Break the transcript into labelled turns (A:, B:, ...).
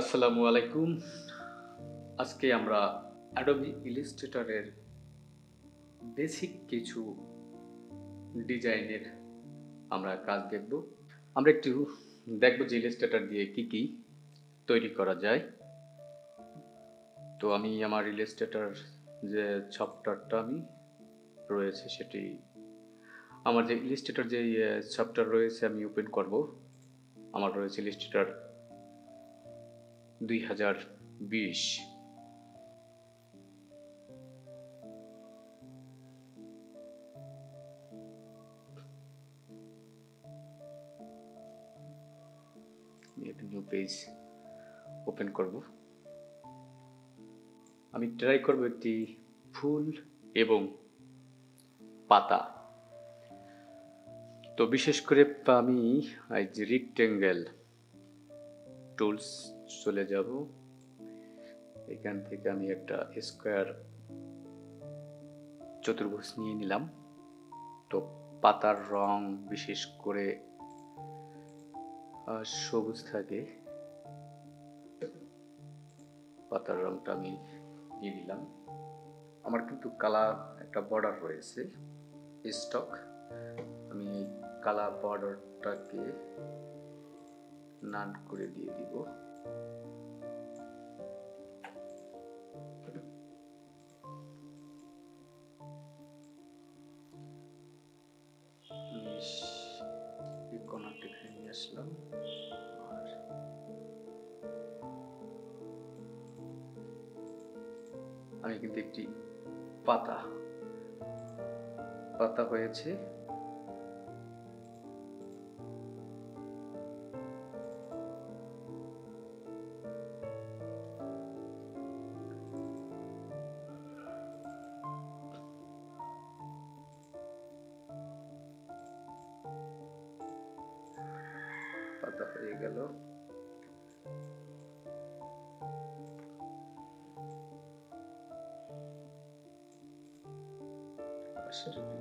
A: আসসালামু আলাইকুম। আজকে আমরা অ্যাডোবি ইলিস্ট্রেটরের বেসিক কিছু ডিজাইনের আমরা কাজ দেখব। আমরা একটু দেখব যে ইলিস্ট্রেটর দিয়ে কি কি তৈরি করা যায়। তো আমি আমার ইলিস্ট্রেটর যে সফটওয়্যারটা আমি রয়েছে সেটি আমার যে ইলিস্ট্রেটর যে সফটওয়্যার রয়েছে আমি ওপেন করব। আমার রয়েছে ইলিস্ট্রেটর দুই হাজার বিশ। নিউ পেজ ওপেন করব। আমি ট্রাই করব একটি ফুল এবং পাতা। তো বিশেষ করে আমি এই যে টুলস চলে যাব। এখান থেকে আমি একটা স্কোয়ার চতুর্ভুজ নিয়ে নিলাম। তো পাতার রং বিশেষ করে সবুজ থাকে। পাতার রংটা আমি দিয়ে দিলাম আমার কিন্তু কালা একটা বর্ডার রয়েছে স্টক আমি কালার বর্ডারটাকে নান করে দিয়ে দিব। আসলাম আর আমি কিন্তু একটি পাতা পাতা হয়েছে। হয়ে গেল। রেখে